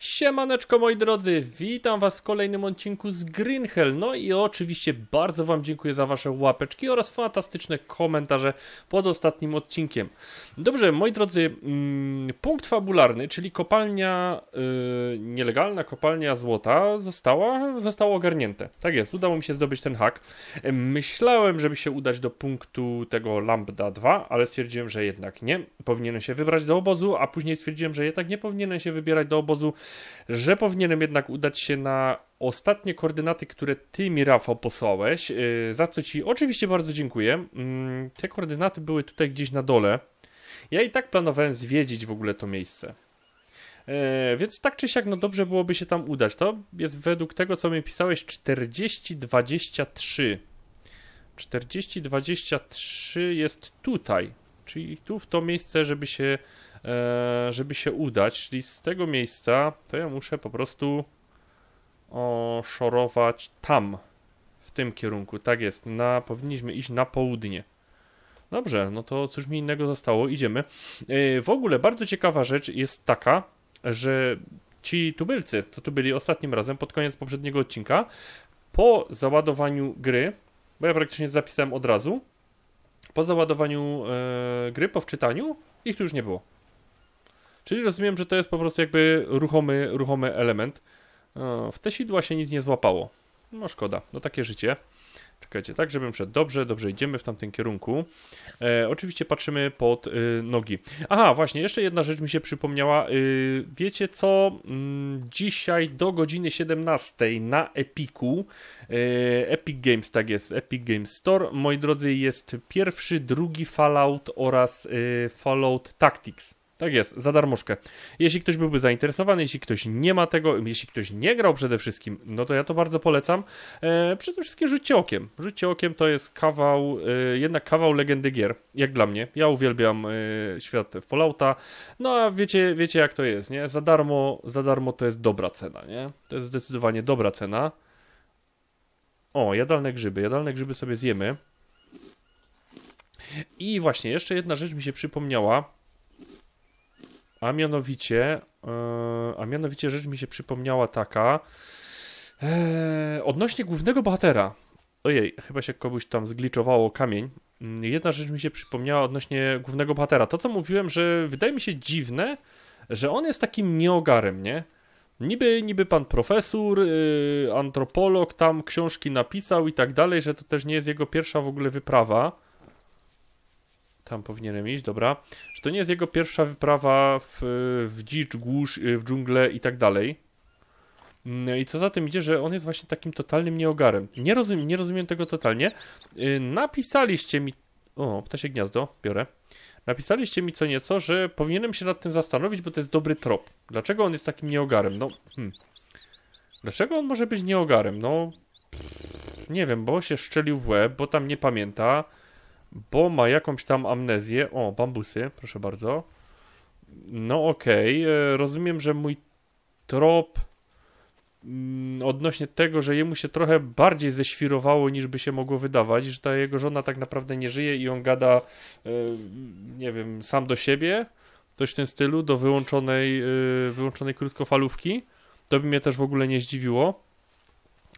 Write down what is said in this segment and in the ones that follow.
Siemaneczko moi drodzy, witam was w kolejnym odcinku z Green Hell. No i oczywiście bardzo wam dziękuję za wasze łapeczki oraz fantastyczne komentarze pod ostatnim odcinkiem. Dobrze, moi drodzy, mm, punkt fabularny, czyli kopalnia, yy, nielegalna kopalnia złota została, zostało ogarnięte. Tak jest, udało mi się zdobyć ten hak. Myślałem, żeby się udać do punktu tego Lambda 2, ale stwierdziłem, że jednak nie. Powinienem się wybrać do obozu, a później stwierdziłem, że jednak nie powinienem się wybierać do obozu, że powinienem jednak udać się na ostatnie koordynaty, które ty mi, Rafał, posłałeś, yy, za co ci oczywiście bardzo dziękuję. Yy, te koordynaty były tutaj gdzieś na dole. Ja i tak planowałem zwiedzić w ogóle to miejsce. E, więc tak czy siak, no dobrze byłoby się tam udać. To jest według tego, co mi pisałeś, 4023. 4023 jest tutaj, czyli tu w to miejsce, żeby się, żeby się udać. Czyli z tego miejsca to ja muszę po prostu oszorować tam, w tym kierunku. Tak jest, na, powinniśmy iść na południe. Dobrze, no to cóż mi innego zostało, idziemy. E, w ogóle bardzo ciekawa rzecz jest taka, że ci tubylcy, co tu byli ostatnim razem, pod koniec poprzedniego odcinka, po załadowaniu gry, bo ja praktycznie zapisałem od razu, po załadowaniu e, gry, po wczytaniu, ich tu już nie było. Czyli rozumiem, że to jest po prostu jakby ruchomy, ruchomy element. E, w te sidła się nic nie złapało. No szkoda, no takie życie. Czekajcie, tak, żebym szedł dobrze, dobrze idziemy w tamtym kierunku. E, oczywiście patrzymy pod y, nogi. Aha, właśnie, jeszcze jedna rzecz mi się przypomniała. Y, wiecie co? Mm, dzisiaj do godziny 17 na Epiku, y, Epic Games, tak jest, Epic Games Store, moi drodzy, jest pierwszy, drugi Fallout oraz y, Fallout Tactics. Tak jest, za darmożkę. Jeśli ktoś byłby zainteresowany, jeśli ktoś nie ma tego, jeśli ktoś nie grał przede wszystkim, no to ja to bardzo polecam. E, przede wszystkim rzućcie okiem. Rzućcie okiem to jest kawał, e, jednak kawał legendy gier, jak dla mnie. Ja uwielbiam e, świat Fallouta. No a wiecie, wiecie jak to jest, nie? Za darmo, za darmo to jest dobra cena, nie? To jest zdecydowanie dobra cena. O, jadalne grzyby. Jadalne grzyby sobie zjemy. I właśnie, jeszcze jedna rzecz mi się przypomniała a mianowicie, yy, a mianowicie rzecz mi się przypomniała taka. Ee, odnośnie głównego bohatera. Ojej, chyba się komuś tam zgliczowało kamień. Mm, jedna rzecz mi się przypomniała odnośnie głównego bohatera. To, co mówiłem, że wydaje mi się dziwne, że on jest takim nieogarem, nie? Niby, niby pan profesor, yy, antropolog tam książki napisał i tak dalej, że to też nie jest jego pierwsza w ogóle wyprawa. Tam powinienem iść, dobra. Że to nie jest jego pierwsza wyprawa w, w dzicz, głusz, w dżunglę i tak dalej. No i co za tym idzie, że on jest właśnie takim totalnym nieogarem. Nie rozumiem, nie rozumiem tego totalnie. Y, napisaliście mi... O, ptasie gniazdo, biorę. Napisaliście mi co nieco, że powinienem się nad tym zastanowić, bo to jest dobry trop. Dlaczego on jest takim nieogarem? No, hmm. Dlaczego on może być nieogarem? No, nie wiem, bo się szczelił w łeb, bo tam nie pamięta bo ma jakąś tam amnezję. O, bambusy, proszę bardzo. No okej, okay. rozumiem, że mój trop mm, odnośnie tego, że jemu się trochę bardziej ześwirowało niż by się mogło wydawać, że ta jego żona tak naprawdę nie żyje i on gada, e, nie wiem, sam do siebie, coś w tym stylu, do wyłączonej, e, wyłączonej krótkofalówki. To by mnie też w ogóle nie zdziwiło.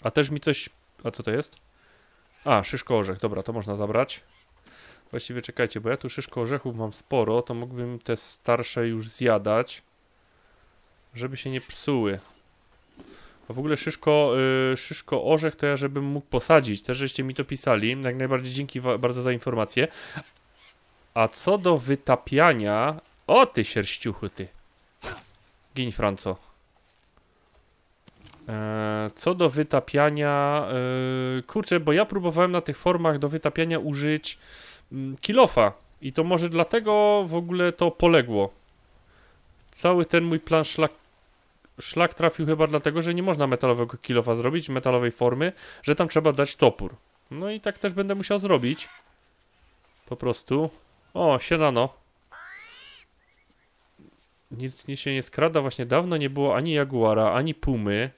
A też mi coś... A co to jest? A, szyszko orzech, dobra, to można zabrać. Właściwie czekajcie, bo ja tu szyszko orzechów mam sporo, to mógłbym te starsze już zjadać, żeby się nie psuły. A w ogóle szyszko, yy, szyszko orzech to ja żebym mógł posadzić, też żeście mi to pisali, jak najbardziej dzięki bardzo za informację. A co do wytapiania... O ty sierściuchy ty! Gin Franco. E, co do wytapiania, yy, kurczę, bo ja próbowałem na tych formach do wytapiania użyć kilofa. I to może dlatego w ogóle to poległo. Cały ten mój plan szlak, szlak trafił chyba dlatego, że nie można metalowego kilofa zrobić, metalowej formy, że tam trzeba dać topór. No i tak też będę musiał zrobić. Po prostu. O, siadano. Nic nie się nie skrada, właśnie dawno nie było ani jaguara, ani pumy.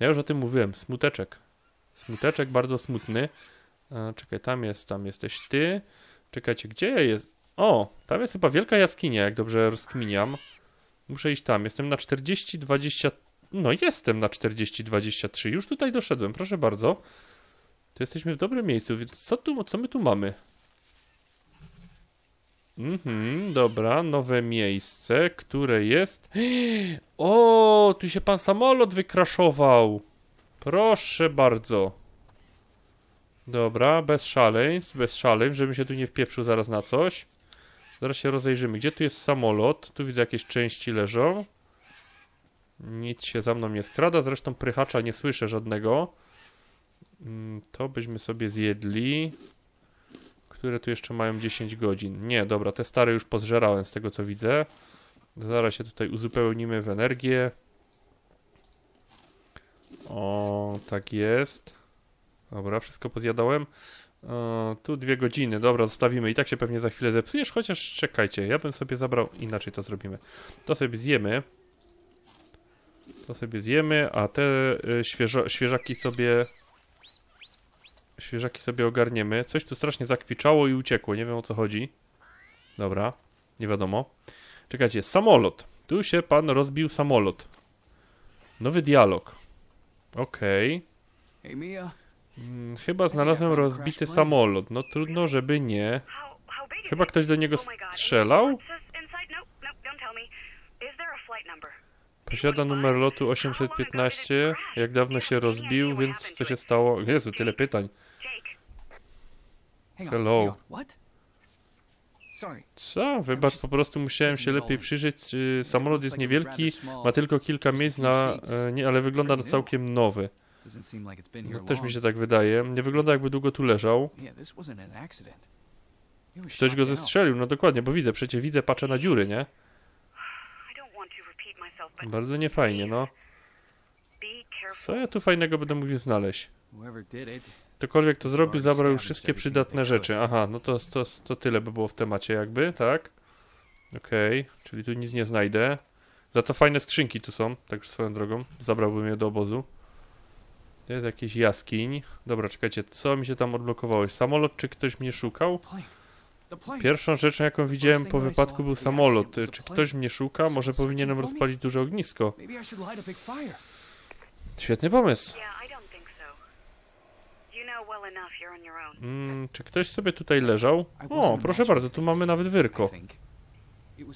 Ja już o tym mówiłem, smuteczek. Smuteczek bardzo smutny. A, czekaj, tam jest, tam jesteś ty. Czekajcie, gdzie jest? O, tam jest chyba wielka jaskinia, jak dobrze rozkminiam. Muszę iść tam. Jestem na 40, 20. No, jestem na 40, 23. Już tutaj doszedłem, proszę bardzo. To jesteśmy w dobrym miejscu, więc co tu, co my tu mamy? Mhm, dobra, nowe miejsce, które jest. O, tu się pan samolot wykraszował. Proszę bardzo. Dobra, bez szaleństw, bez szaleństw, żebym się tu nie wpieprzył zaraz na coś. Zaraz się rozejrzymy. Gdzie tu jest samolot? Tu widzę jakieś części leżą. Nic się za mną nie skrada, zresztą prychacza nie słyszę żadnego. Mm, To byśmy sobie zjedli. Które tu jeszcze mają 10 godzin? Nie, dobra, te stare już pozżerałem z tego co widzę. Zaraz się tutaj uzupełnimy w energię. O, tak jest. Dobra, wszystko pozjadałem. O, tu dwie godziny, dobra, zostawimy. I tak się pewnie za chwilę zepsujesz, chociaż czekajcie, ja bym sobie zabrał, inaczej to zrobimy. To sobie zjemy. To sobie zjemy, a te y, świeżo, świeżaki sobie... Świeżaki sobie ogarniemy. Coś tu strasznie zakwiczało i uciekło, nie wiem o co chodzi. Dobra, nie wiadomo. Czekajcie, samolot. Tu się pan rozbił samolot. Nowy dialog. Okej. Hey, Mia. Mm, Chyba znalazłem rozbity samolot. No trudno, żeby nie. Chyba ktoś do niego strzelał. Posiada numer lotu 815. Jak dawno się rozbił, więc co się stało? Jezu, tyle pytań. Hello. Co? Wybacz, po prostu musiałem się lepiej przyjrzeć. y, Samolot jest niewielki, ma tylko kilka miejsc na... e, Nie, ale wygląda na całkiem nowy. No, też mi się tak wydaje. Nie wygląda jakby długo tu leżał. Yeah, this wasn't an accident. He was Ktoś shot go zestrzelił, no dokładnie, bo widzę, przecież widzę, patrzę na dziury, nie? Bardzo niefajnie, no. Co ja tu fajnego będę mógł znaleźć? Whoever did it. Ktokolwiek to zrobił, zabrał już wszystkie przydatne rzeczy. Aha, no to, to, to tyle by było w temacie jakby, tak? Okej, czyli tu nic nie znajdę. Za to fajne skrzynki tu są, tak swoją drogą. Zabrałbym je do obozu. To jest jakiś jaskiń. Dobra, czekajcie, co mi się tam odblokowało? Samolot, czy ktoś mnie szukał? Pierwszą rzeczą, jaką widziałem po wypadku był samolot. Czy ktoś mnie szuka? Może powinienem rozpalić duże ognisko. Świetny pomysł. Mm, czy ktoś sobie tutaj leżał? O, proszę bardzo, tu mamy nawet wyrko.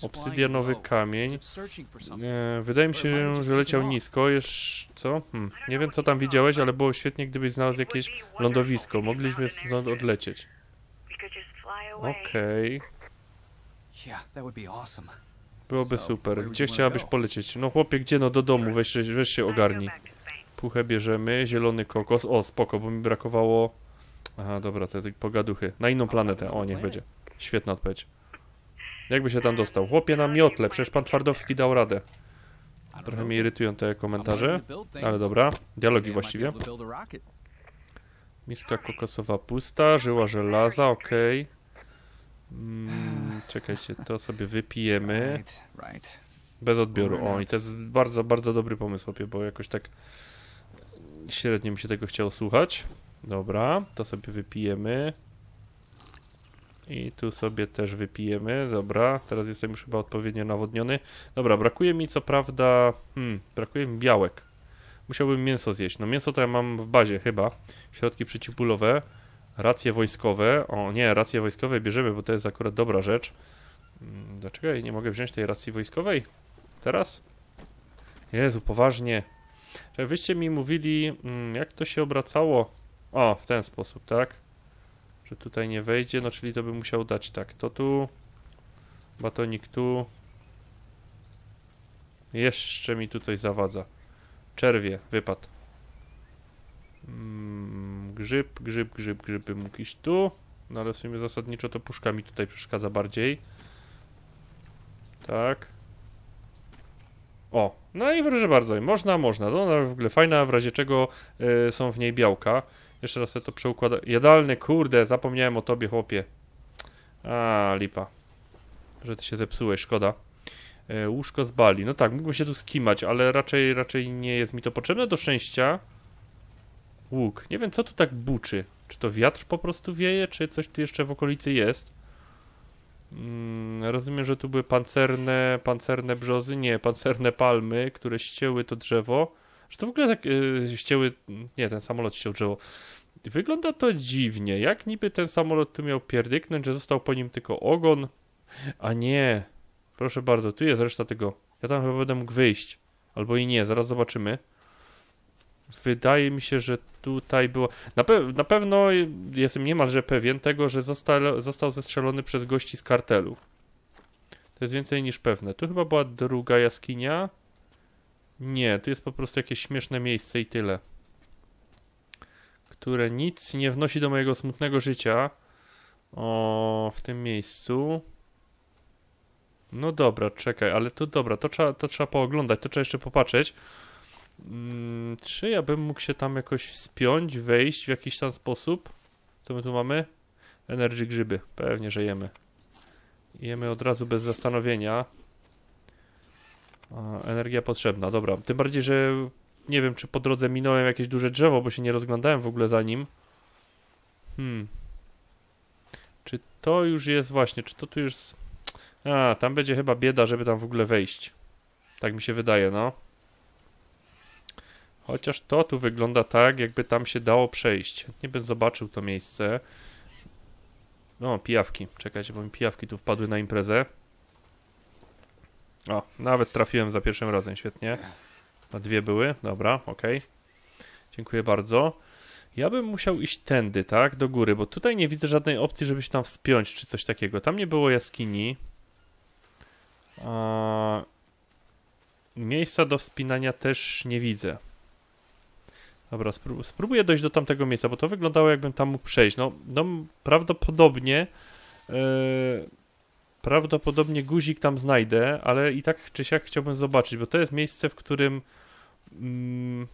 Obsydianowy low. kamień. Nie, wydaje mi się, że leciał nisko. Jeszcze co? Hmm. Nie wiem, co tam widziałeś, ale było świetnie, gdybyś znalazł jakieś lądowisko. Mogliśmy stąd odlecieć. Okej, awesome. byłoby super. Gdzie chciałabyś polecieć? No chłopie, gdzie? No do domu, weź, się- weź się ogarnij. Puchę bierzemy, zielony kokos. O, spoko, bo mi brakowało... Aha, dobra, to te pogaduchy. Na inną planetę. O, niech będzie. Świetna odpowiedź. Jakby się tam dostał? Chłopie na miotle, przecież pan Twardowski dał radę. Trochę mnie irytują te komentarze, ale dobra. Dialogi właściwie. Miska kokosowa pusta, żyła żelaza, okej. Mm, czekajcie, to sobie wypijemy. Bez odbioru. O, i to jest bardzo, bardzo dobry pomysł, chłopie, bo jakoś tak średnio mi się tego chciało słuchać. Dobra, to sobie wypijemy. I tu sobie też wypijemy. Dobra, teraz jestem już chyba odpowiednio nawodniony. Dobra, brakuje mi co prawda. Hmm, brakuje mi białek. Musiałbym mięso zjeść. No mięso to ja mam w bazie chyba. Środki przeciwbólowe. Racje wojskowe. O nie, racje wojskowe bierzemy, bo to jest akurat dobra rzecz. Mm, Dlaczego ja nie mogę wziąć tej racji wojskowej? Teraz? Jezu, poważnie. Wyście mi mówili, mm, jak to się obracało. O, w ten sposób, tak? Że tutaj nie wejdzie, no czyli to by musiał dać tak. To tu, batonik tu. Jeszcze mi tu coś zawadza. Czerwie, wypad. Mm, grzyb, grzyb, grzyb, grzyb by mógł iść tu. No ale w sumie zasadniczo to puszka mi tutaj przeszkadza bardziej. Tak. O, no i proszę bardzo, można, można. No, ona w ogóle fajna, w razie czego y, są w niej białka. Jeszcze raz sobie to przeukłada. Jadalny, kurde, zapomniałem o tobie, chłopie. A, lipa. Że ty się zepsułeś, szkoda. E, łóżko z bali. No tak, mógłbym się tu skimać, ale raczej, raczej nie jest mi to potrzebne do szczęścia. Łuk. Nie wiem, co tu tak buczy. Czy to wiatr po prostu wieje, czy coś tu jeszcze w okolicy jest? Mm, rozumiem, że tu były pancerne, pancerne brzozy, nie, pancerne palmy, które ścięły to drzewo. Że to w ogóle tak yy, ścięły, nie, ten samolot ściął drzewo. Wygląda to dziwnie, jak niby ten samolot tu miał pierdyknąć, że został po nim tylko ogon, a nie, proszę bardzo, tu jest reszta tego. Ja tam chyba będę mógł wyjść, albo i nie, zaraz zobaczymy. Wydaje mi się, że tutaj było. Na, pe na pewno jestem niemalże pewien tego, że został, został zestrzelony przez gości z kartelu. To jest więcej niż pewne. Tu chyba była druga jaskinia. Nie, tu jest po prostu jakieś śmieszne miejsce i tyle. Które nic nie wnosi do mojego smutnego życia. O, w tym miejscu. No dobra, czekaj, ale tu dobra, to trzeba, to trzeba pooglądać, to trzeba jeszcze popatrzeć. Mm, czy ja bym mógł się tam jakoś wspiąć, wejść w jakiś tam sposób? Co my tu mamy? Energy grzyby. Pewnie, że jemy. Jemy od razu bez zastanowienia. Energia potrzebna, dobra. Tym bardziej, że nie wiem, czy po drodze minąłem jakieś duże drzewo, bo się nie rozglądałem w ogóle za nim. Hmm. Czy to już jest właśnie, czy to tu już... A, tam będzie chyba bieda, żeby tam w ogóle wejść. Tak mi się wydaje, no. Chociaż to tu wygląda tak, jakby tam się dało przejść. Nie bym zobaczył to miejsce. No, pijawki. Czekajcie, bo mi pijawki tu wpadły na imprezę. O, nawet trafiłem za pierwszym razem, świetnie. Na dwie były, dobra, ok. Dziękuję bardzo. Ja bym musiał iść tędy, tak, do góry, bo tutaj nie widzę żadnej opcji, żeby się tam wspiąć, czy coś takiego. Tam nie było jaskini. Miejsca do wspinania też nie widzę. Dobra, spró spróbuję dojść do tamtego miejsca, bo to wyglądało jakbym tam mógł przejść. No, no prawdopodobnie yy, prawdopodobnie guzik tam znajdę, ale i tak czy siak chciałbym zobaczyć, bo to jest miejsce, w którym mm,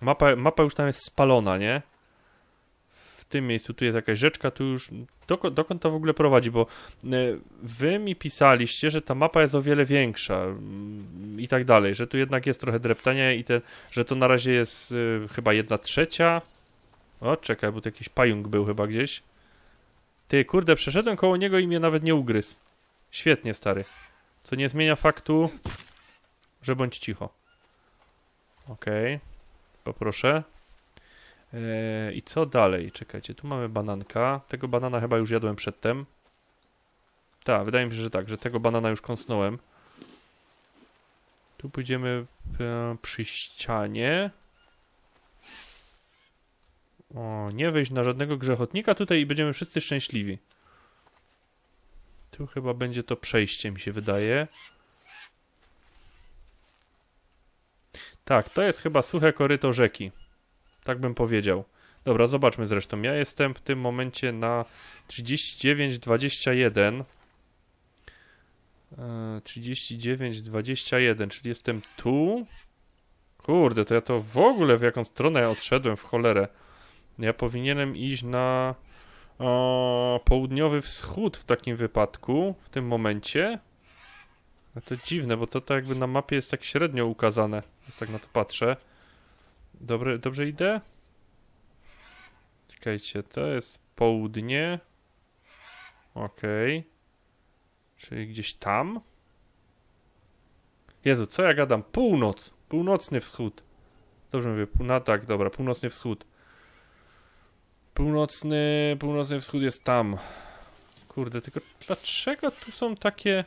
mapa, mapa już tam jest spalona, nie? W tym miejscu tu jest jakaś rzeczka, tu już dokąd, dokąd to w ogóle prowadzi, bo yy, wy mi pisaliście, że ta mapa jest o wiele większa yy, i tak dalej, że tu jednak jest trochę dreptania i ten, że to na razie jest yy, chyba jedna trzecia. O, czekaj, bo to jakiś pająk był chyba gdzieś. Ty, kurde, przeszedłem koło niego i mnie nawet nie ugryzł. Świetnie, stary. Co nie zmienia faktu, że bądź cicho. Okej. Okay. Poproszę. Eee, I co dalej? Czekajcie, tu mamy bananka. Tego banana chyba już jadłem przedtem. Tak, wydaje mi się, że tak, że tego banana już kąsnąłem. Tu pójdziemy e, przy ścianie. O, nie wejść na żadnego grzechotnika tutaj i będziemy wszyscy szczęśliwi. Tu chyba będzie to przejście, mi się wydaje. Tak, to jest chyba suche koryto rzeki. Tak bym powiedział. Dobra, zobaczmy zresztą. Ja jestem w tym momencie na 39,21. 39,21, czyli jestem tu. Kurde, to ja to w ogóle w jaką stronę odszedłem, w cholerę. Ja powinienem iść na o, południowy wschód w takim wypadku, w tym momencie. No to dziwne, bo to, to jakby na mapie jest tak średnio ukazane. Jest tak na to patrzę. Dobre, dobrze idę? Czekajcie, to jest południe. Okej. Okay. Czyli gdzieś tam. Jezu, co ja gadam? Północ. Północny wschód. Dobrze mówię, no tak, dobra, północny wschód. Północny, północny wschód jest tam. Kurde, tylko dlaczego tu są takie...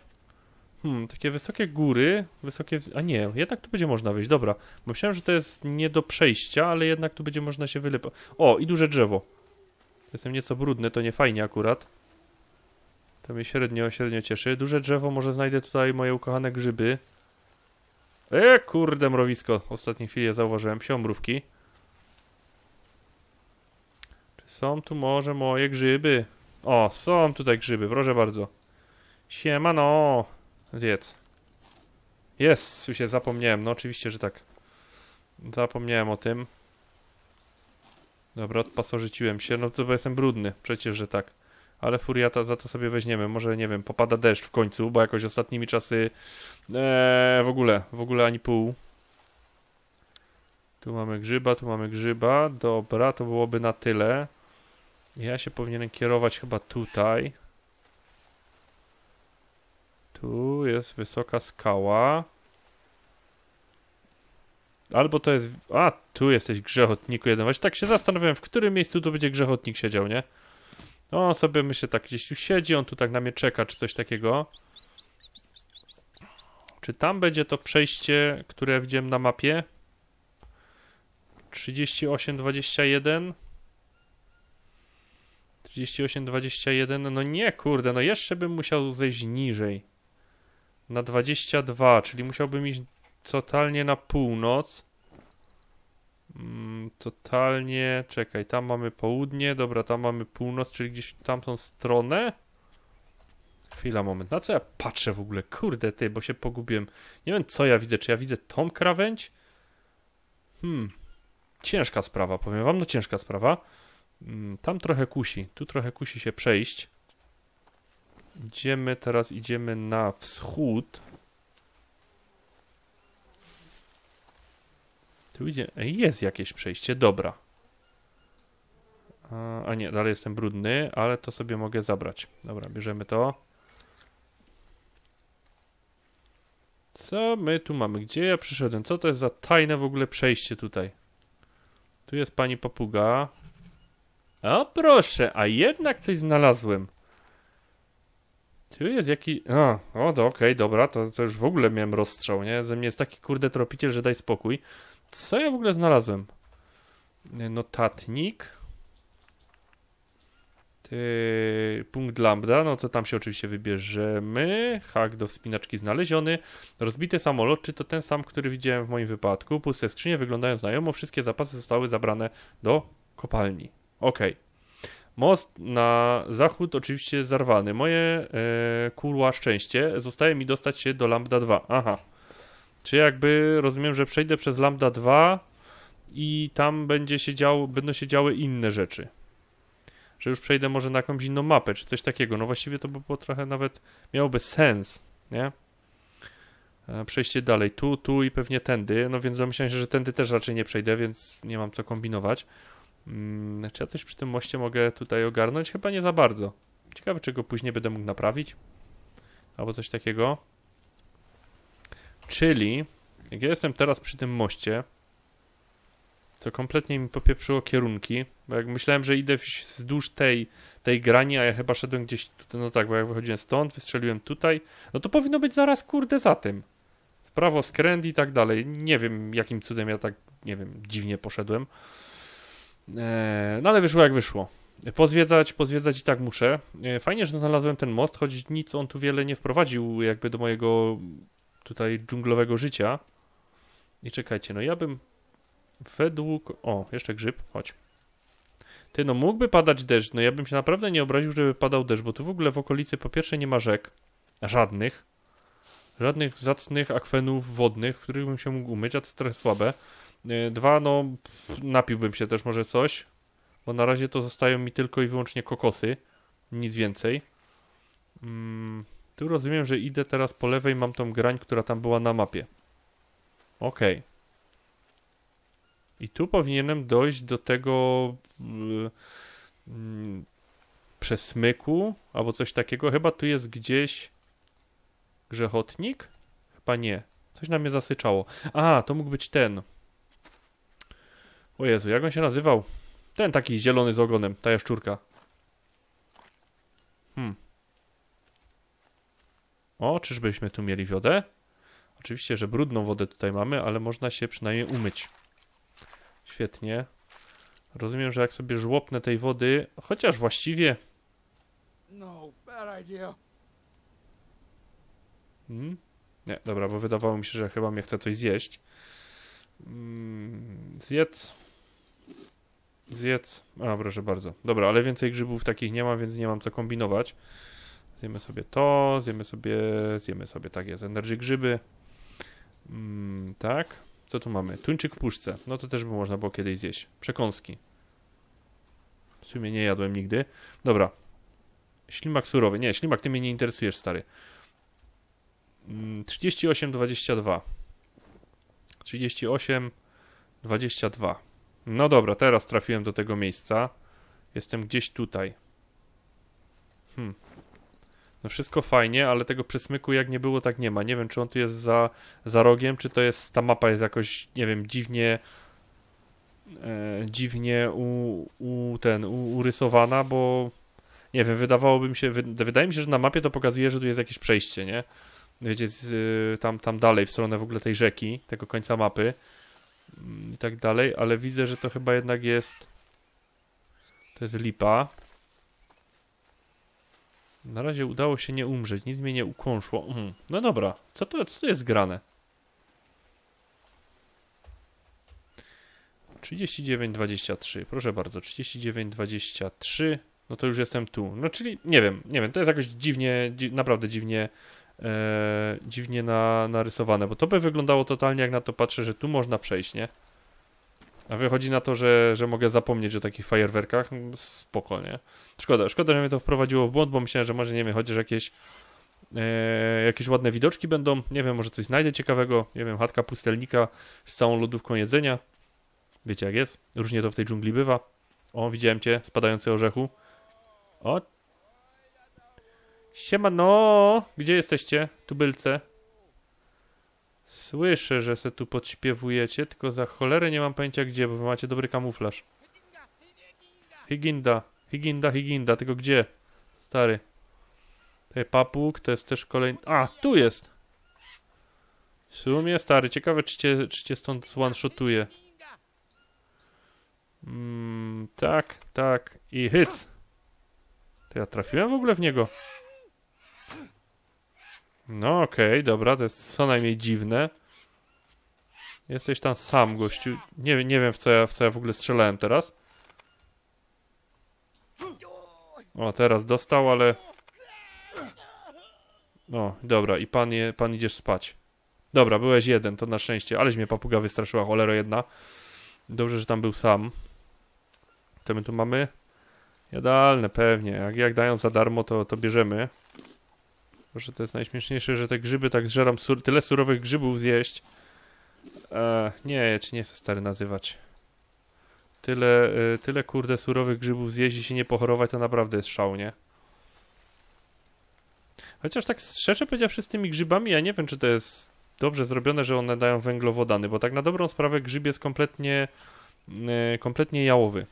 Hmm, takie wysokie góry, wysokie... A nie, jednak tu będzie można wyjść, dobra. Myślałem, że to jest nie do przejścia, ale jednak tu będzie można się wylepać. O, i duże drzewo. Jestem nieco brudny, to nie fajnie akurat. To mnie średnio, średnio cieszy. Duże drzewo, może znajdę tutaj moje ukochane grzyby. E, kurde, mrowisko. W ostatniej chwili zauważyłem. Psiomrówki. Są tu może moje grzyby. O, są tutaj grzyby, proszę bardzo. Siemano. Zjedz. Jest, już się zapomniałem. No oczywiście, że tak. Zapomniałem o tym. Dobra, odpasożyciłem się. No to bo jestem brudny. Przecież, że tak. Ale furiata za to sobie weźmiemy. Może, nie wiem, popada deszcz w końcu, bo jakoś ostatnimi czasy ee, w ogóle, w ogóle ani pół. Tu mamy grzyba, tu mamy grzyba. Dobra, to byłoby na tyle. Ja się powinienem kierować chyba tutaj. Tu jest wysoka skała. Albo to jest... A, tu jesteś grzechotniku jeden. Właśnie tak się zastanawiałem, w którym miejscu tu będzie grzechotnik siedział, nie? On sobie, myślę, tak gdzieś tu siedzi, on tu tak na mnie czeka, czy coś takiego. Czy tam będzie to przejście, które widziałem na mapie? 3821 3821 no nie kurde, no jeszcze bym musiał zejść niżej. Na 22, czyli musiałbym iść totalnie na północ. Mm, totalnie, czekaj, tam mamy południe, dobra, tam mamy północ, czyli gdzieś w tamtą stronę. Chwila, moment, na co ja patrzę w ogóle, kurde ty, bo się pogubiłem. Nie wiem co ja widzę, czy ja widzę tą krawędź? Hmm, ciężka sprawa, powiem wam, no ciężka sprawa. Mm, Tam trochę kusi, tu trochę kusi się przejść. Idziemy, teraz idziemy na wschód. Tu idzie, jest jakieś przejście, dobra. A nie, dalej jestem brudny, ale to sobie mogę zabrać. Dobra, bierzemy to. Co my tu mamy? Gdzie ja przyszedłem? Co to jest za tajne w ogóle przejście tutaj? Tu jest pani papuga. O proszę, a jednak coś znalazłem. Tu jest jakiś... A, o, okej, dobra, to, to już w ogóle miałem rozstrzał, nie? Ze mnie jest taki kurde tropiciel, że daj spokój. Co ja w ogóle znalazłem? Notatnik. Ty, punkt lambda, no to tam się oczywiście wybierzemy. Hak do wspinaczki znaleziony. Rozbity samolot, czy to ten sam, który widziałem w moim wypadku? Puste skrzynie wyglądają znajomo, wszystkie zapasy zostały zabrane do kopalni. Okej. Most na zachód oczywiście zarwany. Moje e, kurła szczęście. Zostaje mi dostać się do Lambda 2. Aha. Czy jakby rozumiem, że przejdę przez Lambda 2 i tam będzie się działo, będą się działy inne rzeczy. Że już przejdę może na jakąś inną mapę, czy coś takiego. No właściwie to by było trochę nawet miałoby sens, nie? E, Przejście dalej, tu, tu i pewnie tędy. No więc domyślam się, że tędy też raczej nie przejdę, więc nie mam co kombinować. Mm, czy ja coś przy tym moście mogę tutaj ogarnąć? Chyba nie za bardzo. Ciekawe, czy go później będę mógł naprawić. Albo coś takiego. Czyli, jak ja jestem teraz przy tym moście, to kompletnie mi popieprzyło kierunki, bo jak myślałem, że idę wzdłuż tej, tej grani, a ja chyba szedłem gdzieś tutaj, no tak, bo jak wychodziłem stąd, wystrzeliłem tutaj, no to powinno być zaraz, kurde, za tym. W prawo skręt i tak dalej. Nie wiem, jakim cudem ja tak, nie wiem, dziwnie poszedłem. Eee, no ale wyszło jak wyszło. Pozwiedzać, pozwiedzać i tak muszę. E, Fajnie, że znalazłem ten most, choć nic on tu wiele nie wprowadził jakby do mojego tutaj dżunglowego życia. I czekajcie, no ja bym według... O, jeszcze grzyb, chodź. Ty, no mógłby padać deszcz, no ja bym się naprawdę nie obraził, żeby padał deszcz, bo tu w ogóle w okolicy po pierwsze nie ma rzek, żadnych, żadnych zacnych akwenów wodnych, w których bym się mógł umyć, a to jest trochę słabe. E, Dwa, no napiłbym się też może coś, bo na razie to zostają mi tylko i wyłącznie kokosy, nic więcej. Mm, tu rozumiem, że idę teraz po lewej, mam tą grań, która tam była na mapie. Okej. I tu powinienem dojść do tego yy, mm, przesmyku, albo coś takiego. Chyba tu jest gdzieś grzechotnik? Chyba nie. Coś na mnie zasyczało. A, to mógł być ten. O Jezu, jak on się nazywał? Ten taki zielony z ogonem, ta jaszczurka. Hmm. O, czyżbyśmy tu mieli wodę? Oczywiście, że brudną wodę tutaj mamy, ale można się przynajmniej umyć. Świetnie. Rozumiem, że jak sobie żłopnę tej wody, chociaż właściwie... No. Hmm? Nie, dobra, bo wydawało mi się, że chyba mnie chce coś zjeść. Mm, zjedz. Zjedz. A, proszę bardzo. Dobra, ale więcej grzybów takich nie ma, więc nie mam co kombinować. Zjemy sobie to, zjemy sobie, zjemy sobie, tak jest, energy grzyby. Mm, tak. Co tu mamy? Tuńczyk w puszce. No to też by można było kiedyś zjeść. Przekąski. W sumie nie jadłem nigdy. Dobra. Ślimak surowy. Nie, ślimak, ty mnie nie interesujesz, stary. Mm, 38,22. 38, 22. No dobra, teraz trafiłem do tego miejsca. Jestem gdzieś tutaj. Hmm. No wszystko fajnie, ale tego przesmyku jak nie było, tak nie ma. Nie wiem, czy on tu jest za, za rogiem, czy to jest, ta mapa jest jakoś, nie wiem, dziwnie e, dziwnie u, u ten, u, urysowana, bo nie wiem, wydawałoby mi się, wy, wydaje mi się, że na mapie to pokazuje, że tu jest jakieś przejście, nie? Wiecie, z, y, tam, tam dalej, w stronę w ogóle tej rzeki, tego końca mapy mm, i tak dalej, ale widzę, że to chyba jednak jest to jest lipa. Na razie udało się nie umrzeć, nic mnie nie ukąszło. Mhm. No dobra, co to, co to jest grane? 39,23, proszę bardzo, 39,23, no to już jestem tu. No czyli, nie wiem, nie wiem, to jest jakoś dziwnie, dzi naprawdę dziwnie, e, dziwnie na, narysowane, bo to by wyglądało totalnie jak na to patrzę, że tu można przejść, nie? A wychodzi na to, że, że mogę zapomnieć o takich fajerwerkach. Spoko, nie? Szkoda, szkoda, że mnie to wprowadziło w błąd, bo myślałem, że może, nie wiem, chociaż jakieś e, jakieś ładne widoczki będą. Nie wiem, może coś znajdę ciekawego. Nie wiem, chatka pustelnika z całą lodówką jedzenia. Wiecie jak jest? Różnie to w tej dżungli bywa. O, widziałem cię, spadający orzechu. O. Siema, no. Gdzie jesteście, tubylce? Słyszę, że se tu podśpiewujecie, tylko za cholerę nie mam pojęcia gdzie, bo wy macie dobry kamuflaż. Higinda, Higinda, Higinda, tylko gdzie? Stary. Tutaj papuk, to jest też kolejny... A, tu jest! W sumie, stary, ciekawe czy cię, czy cię stąd one-shotuje. Mm, tak, tak. I hyc. To ja trafiłem w ogóle w niego. No okej, okay, dobra, to jest co najmniej dziwne. Jesteś tam sam, gościu. Nie, nie wiem, w co, ja, w co ja w ogóle strzelałem teraz. O, teraz dostał, ale... O, dobra, i pan, je, pan idziesz spać. Dobra, byłeś jeden, to na szczęście. Aleś mnie papuga wystraszyła, cholero jedna. Dobrze, że tam był sam. Co my tu mamy? Jadalne, pewnie. Jak, jak dają za darmo, to, to bierzemy. Może to jest najśmieszniejsze, że te grzyby tak zżeram sur tyle surowych grzybów zjeść. E, nie, czy nie chcę stary nazywać. Tyle, e, tyle kurde surowych grzybów zjeść i się nie pochorować, to naprawdę jest szał, nie? Chociaż tak szczerze powiedziawszy z tymi grzybami, ja nie wiem, czy to jest dobrze zrobione, że one dają węglowodany, bo tak na dobrą sprawę grzyb jest kompletnie, e, kompletnie jałowy.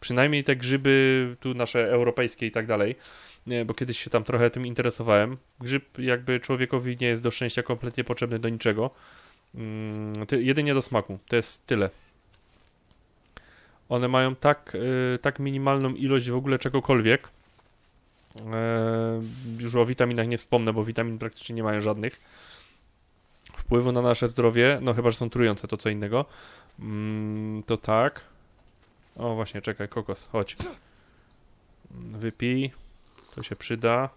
Przynajmniej te grzyby tu nasze europejskie i tak dalej bo kiedyś się tam trochę tym interesowałem. Grzyb jakby człowiekowi nie jest do szczęścia kompletnie potrzebny do niczego. Mm, jedynie do smaku. To jest tyle. One mają tak, y, tak minimalną ilość w ogóle czegokolwiek. E, już o witaminach nie wspomnę, bo witamin praktycznie nie mają żadnych. Wpływu na nasze zdrowie, no chyba, że są trujące, to co innego. Mm, to tak. O, właśnie, czekaj, kokos, chodź. Wypij. To się przyda.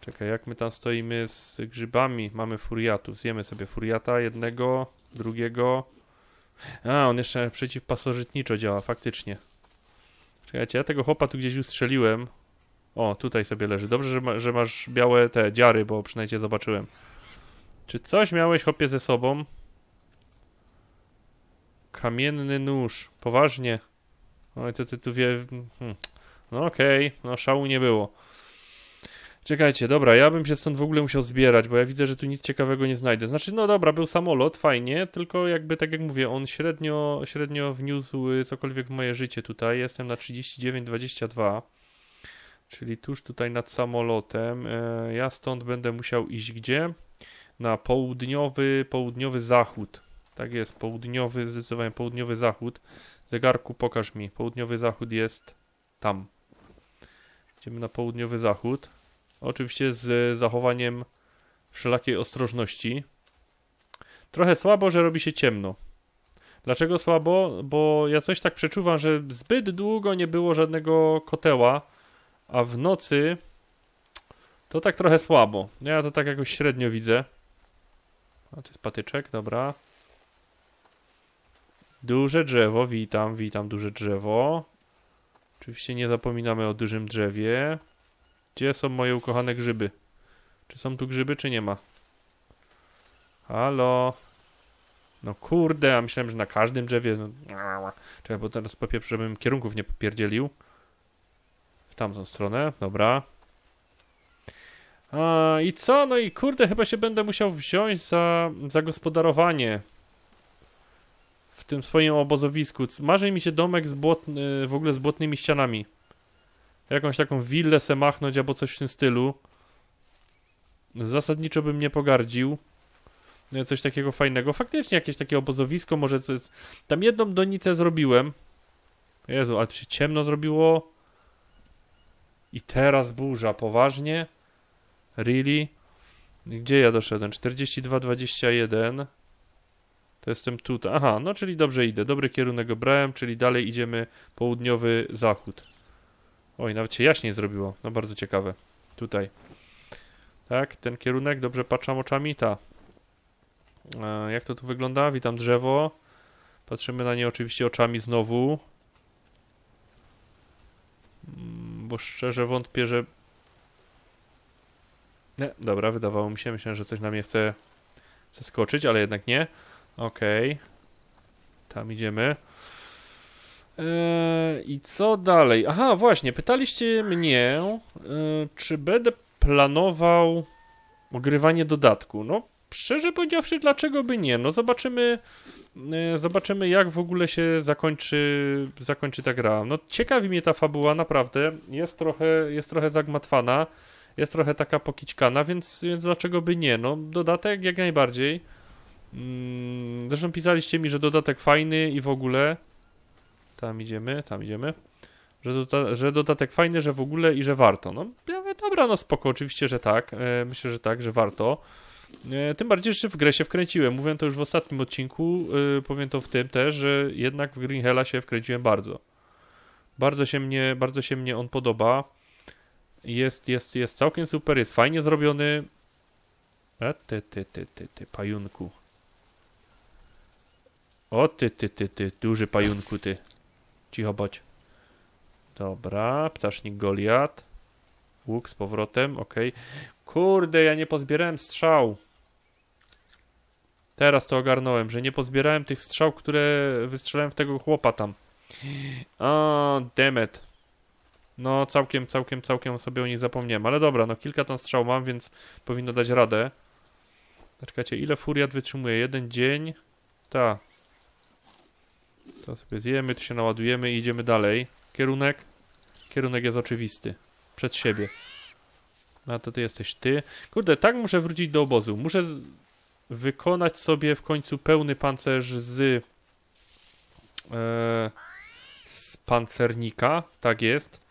Czekaj, jak my tam stoimy z grzybami? Mamy furiatów. Zjemy sobie furiata jednego, drugiego. A, on jeszcze przeciwpasożytniczo działa, faktycznie. Czekajcie, ja tego chopa tu gdzieś ustrzeliłem. O, tutaj sobie leży. Dobrze, że, ma, że masz białe te dziary, bo przynajmniej zobaczyłem. Czy coś miałeś, chopie, ze sobą? Kamienny nóż. Poważnie? Oj, to ty tu wie... Hmm. No okej, okay, no szału nie było. Czekajcie, dobra, ja bym się stąd w ogóle musiał zbierać, bo ja widzę, że tu nic ciekawego nie znajdę. Znaczy, no dobra, był samolot, fajnie, tylko jakby, tak jak mówię, on średnio, średnio wniósł cokolwiek w moje życie tutaj. Jestem na 39,22, czyli tuż tutaj nad samolotem. E, ja stąd będę musiał iść gdzie? Na południowy, południowy zachód. Tak jest, południowy, zdecydowanie południowy zachód. Zegarku, pokaż mi. Południowy zachód jest tam. Idziemy na południowy zachód. Oczywiście z zachowaniem wszelakiej ostrożności. Trochę słabo, że robi się ciemno. Dlaczego słabo? Bo ja coś tak przeczuwam, że zbyt długo nie było żadnego koteła, a w nocy to tak trochę słabo. Ja to tak jakoś średnio widzę. A to jest patyczek, dobra. Duże drzewo, witam, witam, duże drzewo. Oczywiście nie zapominamy o dużym drzewie. Gdzie są moje ukochane grzyby? Czy są tu grzyby, czy nie ma? Halo? No kurde, a myślałem, że na każdym drzewie. No, czekaj, bo teraz popieprz, żebym kierunków nie popierdzielił. W tamtą stronę, dobra. A, I co? No i kurde, chyba się będę musiał wziąć za zagospodarowanie w tym swoim obozowisku. Marzy mi się domek z w ogóle z błotnymi ścianami. Jakąś taką willę se machnąć albo coś w tym stylu. Zasadniczo bym nie pogardził. No, Coś takiego fajnego. Faktycznie jakieś takie obozowisko, może coś... Tam jedną donicę zrobiłem. Jezu, ale się ciemno zrobiło. I teraz burza, poważnie? Really? Gdzie ja doszedłem? 42-21. To jestem tutaj. Aha, no czyli dobrze idę. Dobry kierunek obrałem, czyli dalej idziemy południowy zachód. Oj, nawet się jaśniej zrobiło. No bardzo ciekawe. Tutaj. Tak, ten kierunek, dobrze patrzam oczami? Ta. E, jak to tu wygląda? Witam drzewo. Patrzymy na nie oczywiście oczami znowu. Mm, Bo szczerze wątpię, że nie, dobra, wydawało mi się, myślałem, że coś na mnie chce zeskoczyć, ale jednak nie. Okej. Tam idziemy. Eee, I co dalej? Aha, właśnie, pytaliście mnie, e, czy będę planował ogrywanie dodatku. No, szczerze powiedziawszy, dlaczego by nie? No, zobaczymy, e, zobaczymy jak w ogóle się zakończy, zakończy ta gra. No, ciekawi mnie ta fabuła, naprawdę. Jest trochę, jest trochę zagmatwana jest trochę taka pokićkana, więc, więc dlaczego by nie? No, dodatek jak najbardziej. Mm, zresztą pisaliście mi, że dodatek fajny i w ogóle. Tam idziemy, tam idziemy. Że, doda że dodatek fajny, że w ogóle i że warto. No, ja mówię, dobra, no spoko, oczywiście, że tak. E, myślę, że tak, że warto. E, tym bardziej, że w grę się wkręciłem. Mówiłem to już w ostatnim odcinku, e, powiem to w tym też, że jednak w Green Hella się wkręciłem bardzo. Bardzo się mnie, bardzo się mnie on podoba. Jest, jest, jest całkiem super, jest fajnie zrobiony. E, ty, ty, ty, ty, ty, pajunku. O, ty, ty, ty, ty, duży pajunku, ty. Cicho bądź. Dobra, ptasznik Goliat. Łuk z powrotem, okej. Kurde, ja nie pozbierałem strzał. Teraz to ogarnąłem, że nie pozbierałem tych strzał, które wystrzelałem w tego chłopa tam. O, demet. No, całkiem, całkiem, całkiem sobie o nich zapomniałem. Ale dobra, no kilka tam strzał mam, więc powinno dać radę. Czekajcie, ile furiat wytrzymuje? Jeden dzień? Ta. To sobie zjemy, tu się naładujemy i idziemy dalej. Kierunek? Kierunek jest oczywisty. Przed siebie. No to ty jesteś ty. Kurde, tak muszę wrócić do obozu. Muszę wykonać sobie w końcu pełny pancerz z... E... z pancernika. Tak jest.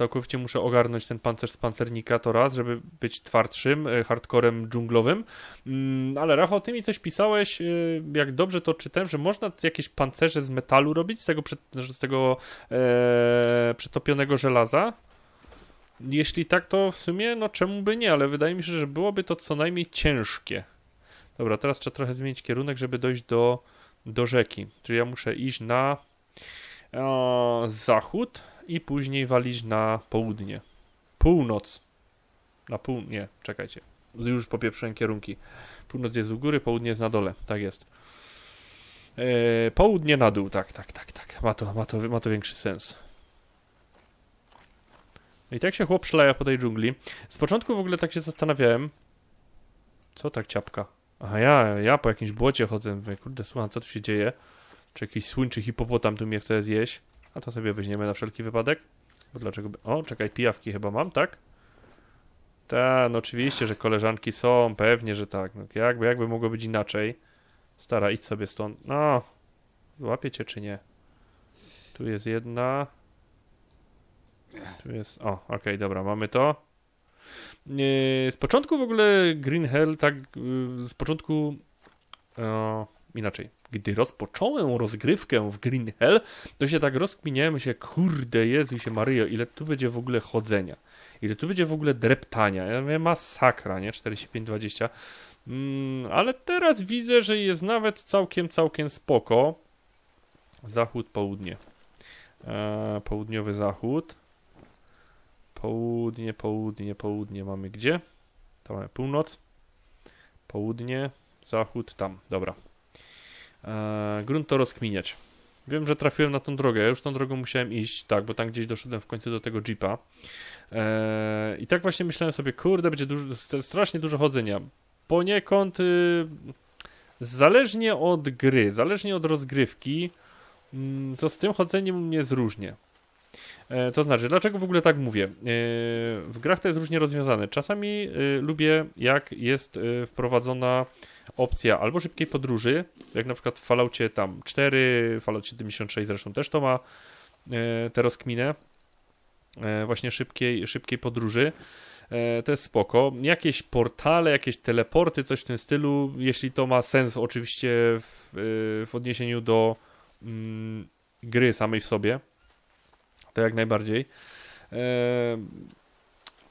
Całkowicie muszę ogarnąć ten pancerz z pancernika to raz, żeby być twardszym, e, hardcorem dżunglowym. Mm, ale Rafał, ty mi coś pisałeś, e, jak dobrze to czytałem, że można jakieś pancerze z metalu robić, z tego, z tego e, przetopionego żelaza. Jeśli tak, to w sumie, no czemu by nie, ale wydaje mi się, że byłoby to co najmniej ciężkie. Dobra, teraz trzeba trochę zmienić kierunek, żeby dojść do, do rzeki. Czyli ja muszę iść na e, zachód i później walić na południe. Północ. Na pół... Nie, czekajcie. Już popieprzyłem kierunki. Północ jest u góry, południe jest na dole. Tak jest. E, południe na dół, tak, tak, tak, tak. Ma to, ma to, ma to większy sens. I tak się chłop szlaja po tej dżungli. Z początku w ogóle tak się zastanawiałem. Co tak ciapka? Aha, ja, ja po jakimś błocie chodzę. Mówię, kurde, słucham, co tu się dzieje? Czy jakiś słończy hipopotam tu mnie chce zjeść? A to sobie weźmiemy na wszelki wypadek. Bo dlaczego by... O, czekaj, pijawki chyba mam, tak? Tak, no oczywiście, że koleżanki są, pewnie, że tak. No, jakby, jakby mogło być inaczej. Stara, idź sobie stąd. No, złapie cię czy nie? Tu jest jedna. Tu jest... O, okej, dobra, mamy to. Z początku w ogóle Green Hell, tak, y, z początku... O, inaczej. Gdy rozpocząłem rozgrywkę w Green Hell, to się tak rozkminiałem się, kurde, Jezusie Maryjo, ile tu będzie w ogóle chodzenia. Ile tu będzie w ogóle dreptania. Ja mówię, masakra, nie? 45-20. Mm, ale teraz widzę, że jest nawet całkiem, całkiem spoko. Zachód, południe. E, południowy zachód. Południe, południe, południe mamy gdzie? To mamy północ. Południe, zachód, tam. Dobra. E, grunt to rozkminiać. Wiem, że trafiłem na tą drogę. Ja już tą drogą musiałem iść, tak, bo tam gdzieś doszedłem w końcu do tego jeepa. Eee, I tak właśnie myślałem sobie, kurde, będzie dużo, strasznie dużo chodzenia. Poniekąd y, zależnie od gry, zależnie od rozgrywki, mm, to z tym chodzeniem u mnie jest różnie. E, to znaczy, dlaczego w ogóle tak mówię? E, w grach to jest różnie rozwiązane. Czasami e, lubię, jak jest e, wprowadzona opcja albo szybkiej podróży, jak na przykład w Falloutie tam 4, Falloutie 76 zresztą też to ma e, tę rozkminę, e, właśnie szybkiej, szybkiej podróży. E, to jest spoko. Jakieś portale, jakieś teleporty, coś w tym stylu, jeśli to ma sens oczywiście w, e, w odniesieniu do mm, gry samej w sobie, to jak najbardziej.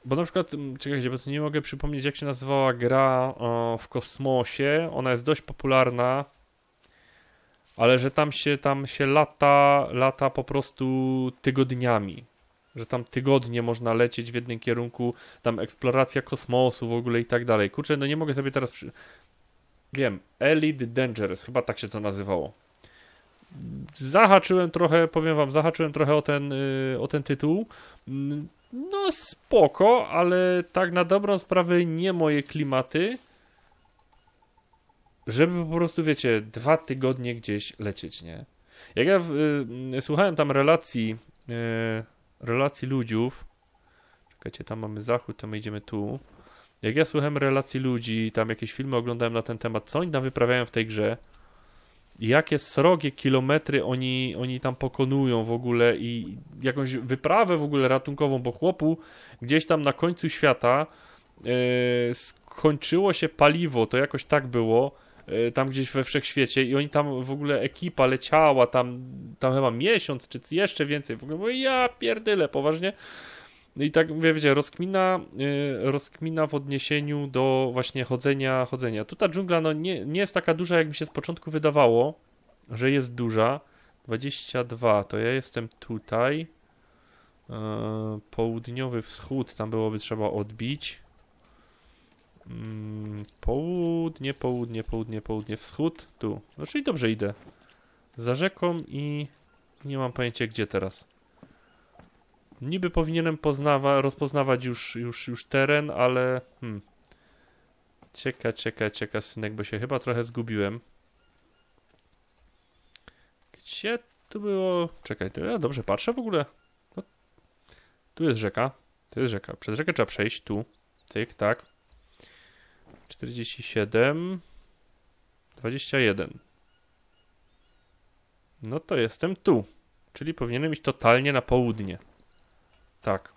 Bo na przykład, m, czekajcie, bo to nie mogę przypomnieć, jak się nazywała gra w kosmosie. Ona jest dość popularna, ale że tam się, tam się lata, lata po prostu tygodniami. Że tam tygodnie można lecieć w jednym kierunku, tam eksploracja kosmosu w ogóle i tak dalej. Kurczę, no nie mogę sobie teraz. Przy... Wiem, Elite Dangerous, chyba tak się to nazywało. Zahaczyłem trochę, powiem wam, zahaczyłem trochę o ten, y, o ten tytuł. Mm, No spoko, ale tak na dobrą sprawę nie moje klimaty. Żeby po prostu, wiecie, dwa tygodnie gdzieś lecieć, nie? Jak ja y, y, słuchałem tam relacji, y, relacji ludziów, czekajcie, tam mamy zachód, to my idziemy tu. Jak ja słuchałem relacji ludzi, tam jakieś filmy oglądałem na ten temat, co oni tam wyprawiają w tej grze, jakie srogie kilometry oni, oni tam pokonują w ogóle i jakąś wyprawę w ogóle ratunkową, bo chłopu gdzieś tam na końcu świata e, skończyło się paliwo, to jakoś tak było, e, tam gdzieś we wszechświecie i oni tam w ogóle ekipa leciała tam, tam chyba miesiąc, czy jeszcze więcej, w ogóle mówię, ja pierdyle, poważnie. No i tak wiecie, rozkmina, y, rozkmina w odniesieniu do właśnie chodzenia, chodzenia. Tu ta dżungla no nie, nie jest taka duża, jak mi się z początku wydawało, że jest duża. 22, to ja jestem tutaj. E, Południowy wschód, tam byłoby trzeba odbić. Mm, Południe, południe, południe, południe, wschód, tu. No czyli dobrze idę. Za rzeką i nie mam pojęcia gdzie teraz. Niby powinienem poznawa, rozpoznawać już, już, już teren, ale. Hmm. Cieka, cieka, cieka, synek, bo się chyba trochę zgubiłem. Gdzie tu było. Czekaj, to ja dobrze patrzę w ogóle. No. Tu jest rzeka. To jest rzeka. Przez rzekę trzeba przejść. Tu. Cyk, tak. 47. 21. No to jestem tu. Czyli powinienem iść totalnie na południe. Tak.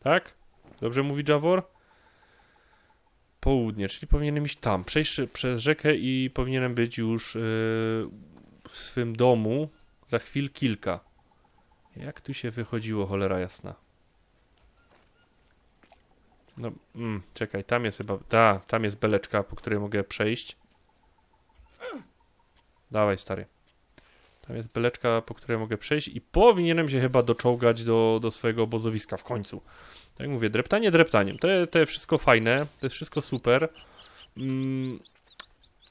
Tak? Dobrze mówi Javor? Południe, czyli powinienem iść tam, przejść przez rzekę i powinienem być już yy, w swym domu za chwil kilka. Jak tu się wychodziło, cholera jasna? No, mm, czekaj, tam jest chyba. Da, tam jest beleczka, po której mogę przejść. Dawaj, stary. Tam jest beleczka, po której mogę przejść i powinienem się chyba doczołgać do, do swojego obozowiska w końcu. Tak jak mówię, dreptanie dreptaniem. To, to wszystko fajne, to jest wszystko super. Mm,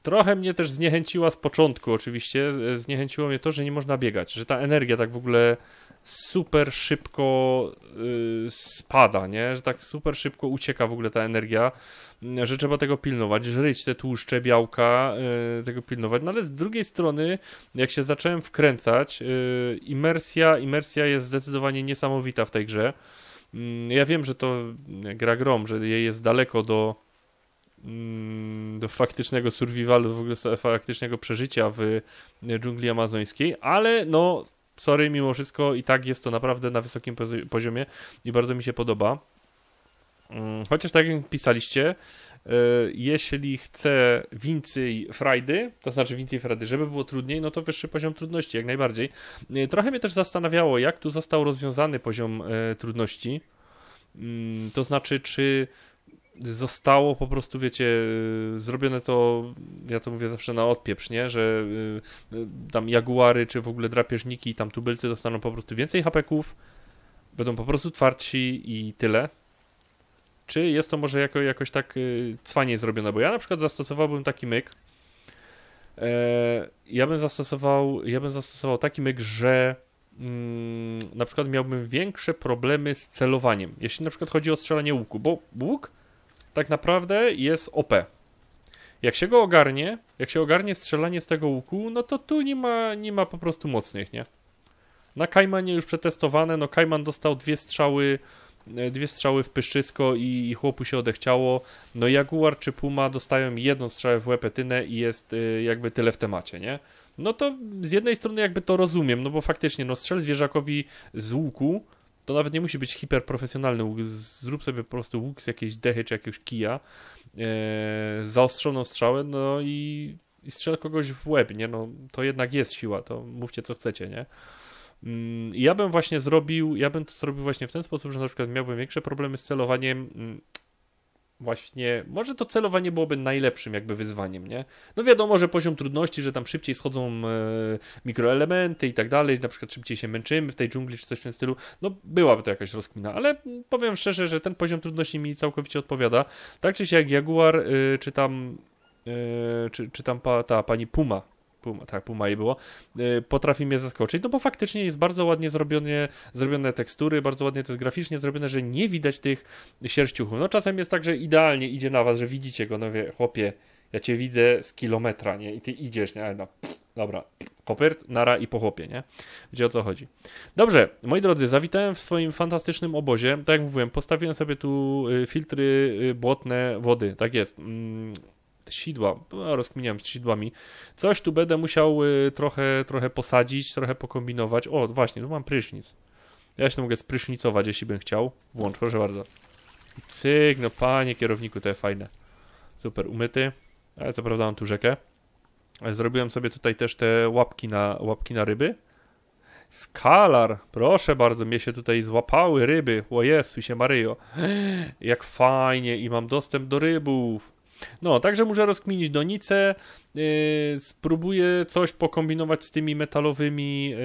trochę mnie też zniechęciła z początku, oczywiście. Zniechęciło mnie to, że nie można biegać, że ta energia tak w ogóle super szybko y, spada, nie? Że tak super szybko ucieka w ogóle ta energia, że trzeba tego pilnować, żryć te tłuszcze, białka, y, tego pilnować. No ale z drugiej strony, jak się zacząłem wkręcać, y, imersja, imersja jest zdecydowanie niesamowita w tej grze. Mm, Ja wiem, że to gra grom, że jej jest daleko do mm, do faktycznego survivalu, w ogóle faktycznego przeżycia w dżungli amazońskiej, ale no sorry, mimo wszystko i tak jest to naprawdę na wysokim pozi- poziomie i bardzo mi się podoba. Mm, Chociaż tak jak pisaliście, y, jeśli chcę więcej frajdy, to znaczy więcej frajdy, żeby było trudniej, no to wyższy poziom trudności, jak najbardziej. Y, Trochę mnie też zastanawiało, jak tu został rozwiązany poziom e, trudności. Mm, To znaczy, czy zostało po prostu, wiecie, y, zrobione to, ja to mówię zawsze na odpieprz, nie? Że y, y, tam jaguary, czy w ogóle drapieżniki, tam tubylcy dostaną po prostu więcej hapeków, będą po prostu twardsi i tyle. Czy jest to może jako, jakoś tak cwanie zrobione? Bo ja na przykład zastosowałbym taki myk, E, ja bym zastosował, ja bym zastosował taki myk, że mm, na przykład miałbym większe problemy z celowaniem, jeśli na przykład chodzi o strzelanie łuku, bo łuk tak naprawdę jest OP. Jak się go ogarnie, jak się ogarnie strzelanie z tego łuku, no to tu nie ma, nie ma po prostu mocnych, nie? Na Kajmanie już przetestowane, no Kajman dostał dwie strzały, e, dwie strzały w pyszczysko i, i chłopu się odechciało. No Jaguar czy Puma dostają jedną strzałę w łepetynę i jest y, jakby tyle w temacie, nie? No to z jednej strony jakby to rozumiem, no bo faktycznie, no strzel zwierzakowi z łuku, to nawet nie musi być hiperprofesjonalny łuk, zrób sobie po prostu łuk z jakiejś dechy czy jakiegoś kija, e, zaostrzoną strzałę, no i, i strzel kogoś w łeb, nie? No to jednak jest siła, to mówcie co chcecie, nie? Mm, Ja bym właśnie zrobił, ja bym to zrobił właśnie w ten sposób, że na przykład miałbym większe problemy z celowaniem. Właśnie, może to celowanie byłoby najlepszym jakby wyzwaniem, nie? No wiadomo, że poziom trudności, że tam szybciej schodzą e, mikroelementy i tak dalej, na przykład szybciej się męczymy w tej dżungli czy coś w tym stylu, no byłaby to jakaś rozkmina, ale powiem szczerze, że ten poziom trudności mi całkowicie odpowiada. Tak czy siak Jaguar, y, czy tam, y, czy, czy tam pa, ta pani Puma, Puma, tak, Puma jej było, y, potrafi mnie zaskoczyć, no bo faktycznie jest bardzo ładnie zrobione, zrobione tekstury, bardzo ładnie to jest graficznie zrobione, że nie widać tych sierściuchów. No czasem jest tak, że idealnie idzie na was, że widzicie go, no wie, chłopie, ja cię widzę z kilometra, nie, i ty idziesz, nie, ale no, dobra, kopyrt, nara i po chłopie, nie, wiecie o co chodzi. Dobrze, moi drodzy, zawitałem w swoim fantastycznym obozie, tak jak mówiłem, postawiłem sobie tu y, filtry y, błotne wody, tak jest, mm, sidła, rozkminiam z sidłami, Coś tu będę musiał y, trochę, trochę posadzić, trochę pokombinować. O, właśnie, tu mam prysznic. Ja się mogę sprysznicować, jeśli bym chciał. Włącz, proszę bardzo. Cyk, no panie kierowniku, to jest fajne. Super, umyty. Ale co prawda mam tu rzekę. Zrobiłem sobie tutaj też te łapki na, łapki na ryby. Skalar, proszę bardzo, mnie się tutaj złapały ryby. O Jezu, się Maryjo. Jak fajnie i mam dostęp do rybów. No, także muszę rozkminić donicę, yy, spróbuję coś pokombinować z tymi metalowymi, yy,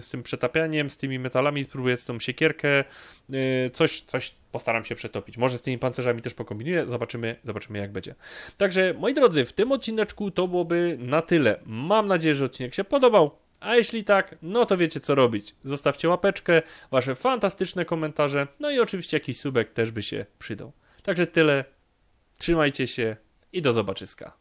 z tym przetapianiem, z tymi metalami, spróbuję z tą siekierkę, yy, coś, coś postaram się przetopić. Może z tymi pancerzami też pokombinuję, zobaczymy, zobaczymy jak będzie. Także, moi drodzy, w tym odcineczku to byłoby na tyle. Mam nadzieję, że odcinek się podobał. A jeśli tak, no to wiecie co robić. Zostawcie łapeczkę, wasze fantastyczne komentarze, no i oczywiście jakiś subek też by się przydał. Także tyle. Trzymajcie się i do zobaczyska.